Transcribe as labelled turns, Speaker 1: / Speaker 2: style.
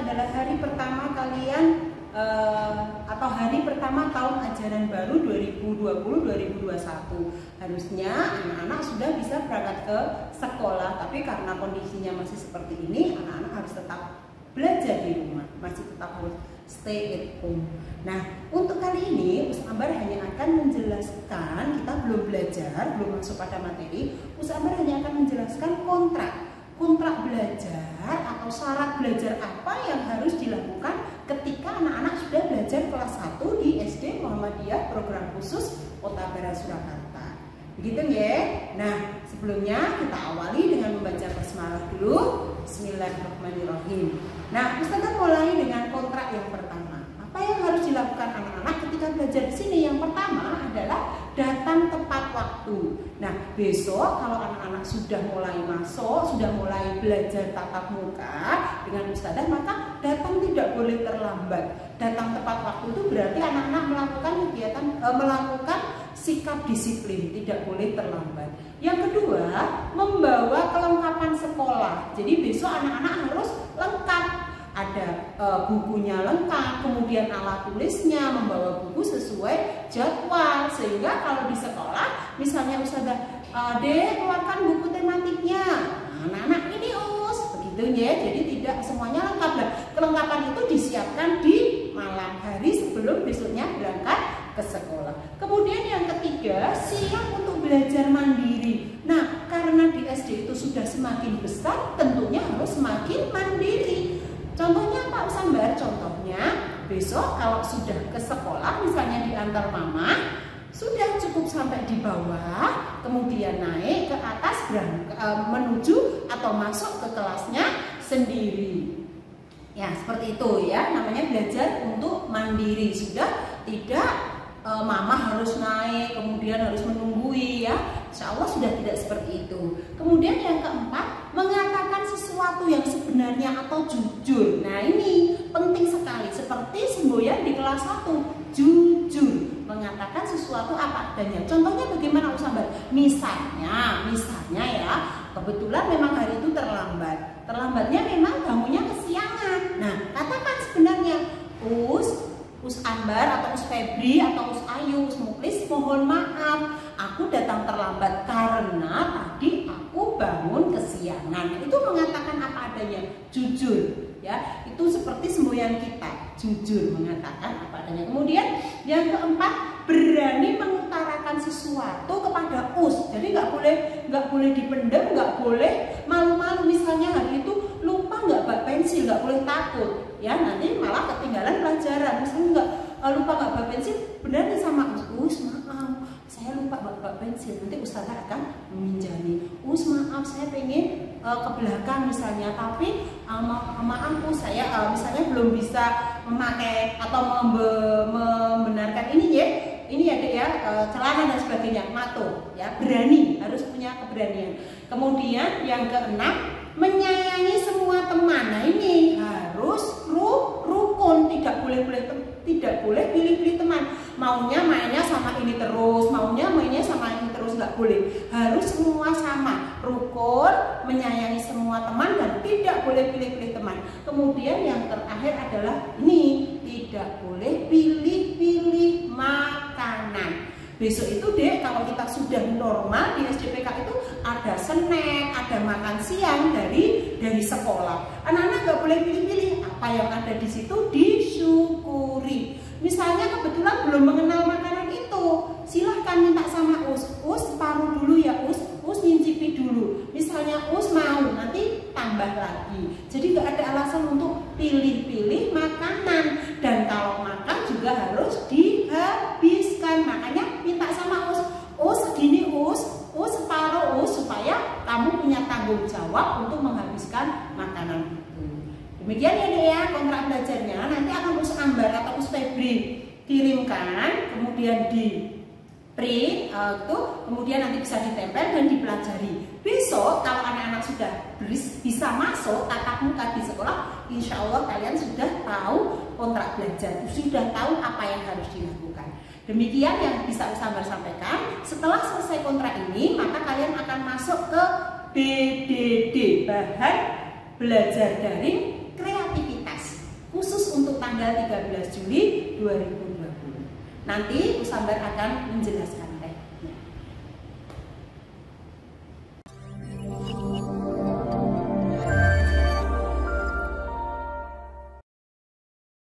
Speaker 1: adalah hari pertama kalian uh, atau hari pertama tahun ajaran baru 2020-2021. Harusnya anak-anak sudah bisa berangkat ke sekolah, tapi karena kondisinya masih seperti ini, anak-anak harus tetap belajar di rumah, masih tetap harus stay at home. Nah, untuk kali ini Us Ambar hanya akan menjelaskan, kita belum belajar, belum masuk pada materi, Us Ambar hanya akan menjelaskan kontrak kontrak belajar atau syarat belajar apa yang harus dilakukan ketika anak-anak sudah belajar kelas 1 di SD Muhammadiyah program khusus Kota Barat Surakarta. Begitu ya? Nah, sebelumnya kita awali dengan membaca basmalah dulu. Bismillahirrahmanirrahim. Nah, Ustazah mulai dengan kontrak yang pertama. Apa yang harus dilakukan anak-anak ketika belajar di sini? Waktu. Nah, besok kalau anak-anak sudah mulai masuk, sudah mulai belajar tatap muka dengan ustazah, maka datang tidak boleh terlambat. Datang tepat waktu itu berarti anak-anak melakukan kegiatan e, melakukan sikap disiplin, tidak boleh terlambat. Yang kedua, membawa kelengkapan sekolah. Jadi besok anak-anak harus lengkap ada e, bukunya lengkap, kemudian alat tulisnya, membawa buku jadwal sehingga kalau di sekolah misalnya Ustazah e, Dek keluarkan buku tematiknya. Anak-anak ini us begitu ya. Jadi tidak semuanya lengkap lah. Kelengkapan itu disiapkan di malam hari sebelum besoknya berangkat ke sekolah. Kemudian yang ketiga, siap untuk belajar mandiri. Nah, karena di SD itu sudah semakin besar, tentunya harus semakin mandiri. Contohnya Pak Sambar, contohnya besok kalau sudah ke sekolah misalnya diantar mama sudah cukup sampai di bawah kemudian naik ke atas e, menuju atau masuk ke kelasnya sendiri. Ya seperti itu ya namanya belajar untuk mandiri. Sudah tidak e, mama harus naik kemudian harus menunggui ya. Insya Allah sudah tidak seperti itu. Kemudian yang keempat, sesuatu yang sebenarnya atau jujur. Nah ini penting sekali. Seperti semboyan di kelas 1, jujur. Mengatakan sesuatu apa adanya. Contohnya bagaimana Usambar? Misalnya, misalnya ya, kebetulan memang hari itu terlambat. Terlambatnya memang bangunnya kesiangan. Nah, katakan sebenarnya, Us, Us Ambar atau Us Febri atau Us Ayu, Us Muklis mohon maaf aku datang terlambat karena tadi aku bangun kesiangan. Itu mengatakan adanya, jujur ya. Itu seperti semboyan kita, jujur mengatakan apa adanya. Kemudian yang keempat, berani mengutarakan sesuatu kepada us. Jadi nggak boleh nggak boleh dipendam, nggak boleh malu-malu. Misalnya hari itu lupa nggak bawa pensil, nggak boleh takut. Ya nanti malah ketinggalan pelajaran. Misalnya nggak eh, lupa nggak bawa pensil, benar sama us, maaf saya lupa bawa pensil nanti ustazah akan meminjami us maaf saya pengen uh, ke belakang misalnya. Tapi uh, ma maaf us saya uh, misalnya belum bisa memakai atau membenarkan ini ya. Ini ya dek ya uh, celana dan sebagainya. Mato ya berani harus punya keberanian. Kemudian yang keenam menyayangi semua teman. Nah ini harus ru rukun. Tidak boleh boleh tidak boleh pilih-pilih teman maunya mainnya sama ini terus maunya mainnya sama ini terus nggak boleh harus semua sama rukun menyayangi semua teman dan tidak boleh pilih-pilih teman kemudian yang terakhir adalah ini tidak boleh pilih-pilih makanan besok itu deh kalau kita sudah normal di SDPK itu ada snack, ada makan siang dari dari sekolah. Anak-anak nggak boleh pilih-pilih apa yang ada di situ disyukuri. Misalnya kebetulan belum mengenal makanan itu, silahkan minta sama us, us paruh dulu ya us, us nyincipi dulu. Misalnya us mau, nanti tambah lagi. Jadi gak ada alasan untuk pilih-pilih makanan. Dan kalau makan juga harus dihabiskan. Makanya minta sama us, us segini us, us separuh us supaya kamu punya tanggung jawab untuk menghabiskan makanan Demikian ya deh ya kontrak belajarnya nanti akan us ambar atau us febri kirimkan kemudian di print uh, itu kemudian nanti bisa ditempel dan dipelajari. Besok kalau anak-anak sudah bisa masuk tatap muka di sekolah, insya Allah kalian sudah tahu kontrak belajar, sudah tahu apa yang harus dilakukan. Demikian yang bisa Usambar sampaikan. Setelah selesai kontrak ini, maka kalian akan masuk ke BDD, bahan belajar daring tanggal 13 Juli 2020. Nanti Usambar akan menjelaskan.